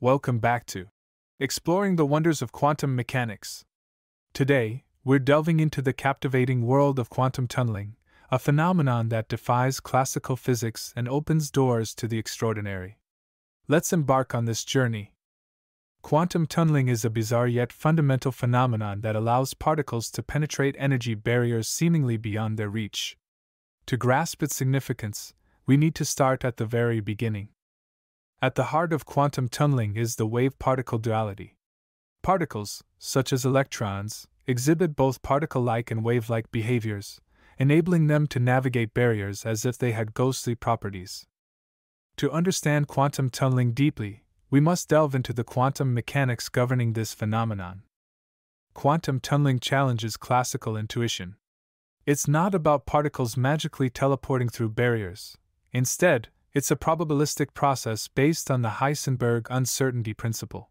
Welcome back to Exploring the Wonders of Quantum Mechanics. Today, we're delving into the captivating world of quantum tunneling, a phenomenon that defies classical physics and opens doors to the extraordinary. Let's embark on this journey. Quantum tunneling is a bizarre yet fundamental phenomenon that allows particles to penetrate energy barriers seemingly beyond their reach. To grasp its significance, we need to start at the very beginning. At the heart of quantum tunneling is the wave particle duality. Particles, such as electrons, exhibit both particle like and wave like behaviors, enabling them to navigate barriers as if they had ghostly properties. To understand quantum tunneling deeply, we must delve into the quantum mechanics governing this phenomenon. Quantum tunneling challenges classical intuition. It's not about particles magically teleporting through barriers. Instead, it's a probabilistic process based on the Heisenberg uncertainty principle.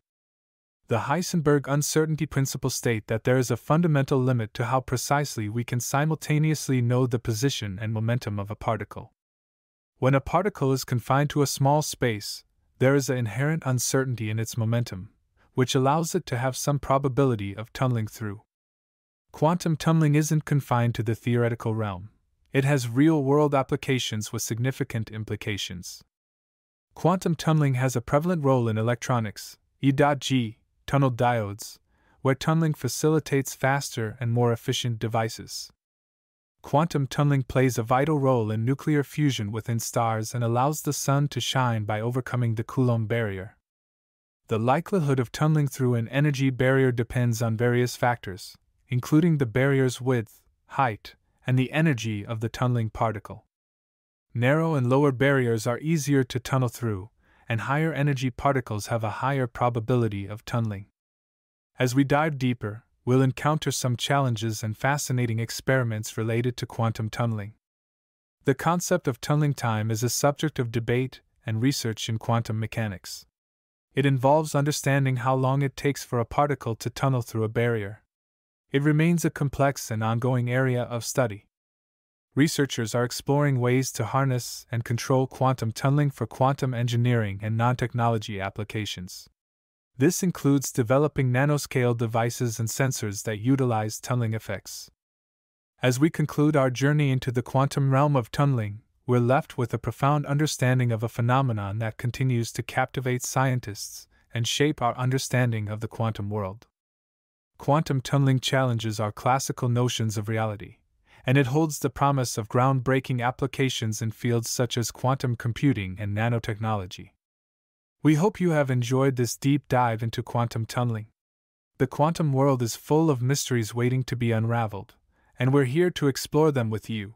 The Heisenberg uncertainty principle state that there is a fundamental limit to how precisely we can simultaneously know the position and momentum of a particle. When a particle is confined to a small space, there is an inherent uncertainty in its momentum, which allows it to have some probability of tunneling through. Quantum tunneling isn't confined to the theoretical realm. It has real world applications with significant implications. Quantum tunneling has a prevalent role in electronics, E.G., tunnel diodes, where tunneling facilitates faster and more efficient devices. Quantum tunneling plays a vital role in nuclear fusion within stars and allows the sun to shine by overcoming the Coulomb barrier. The likelihood of tunneling through an energy barrier depends on various factors, including the barrier's width, height, and the energy of the tunneling particle. Narrow and lower barriers are easier to tunnel through, and higher energy particles have a higher probability of tunneling. As we dive deeper, we'll encounter some challenges and fascinating experiments related to quantum tunneling. The concept of tunneling time is a subject of debate and research in quantum mechanics. It involves understanding how long it takes for a particle to tunnel through a barrier. It remains a complex and ongoing area of study. Researchers are exploring ways to harness and control quantum tunneling for quantum engineering and nanotechnology applications. This includes developing nanoscale devices and sensors that utilize tunneling effects. As we conclude our journey into the quantum realm of tunneling, we're left with a profound understanding of a phenomenon that continues to captivate scientists and shape our understanding of the quantum world. Quantum tunneling challenges our classical notions of reality, and it holds the promise of groundbreaking applications in fields such as quantum computing and nanotechnology. We hope you have enjoyed this deep dive into quantum tunneling. The quantum world is full of mysteries waiting to be unraveled, and we're here to explore them with you.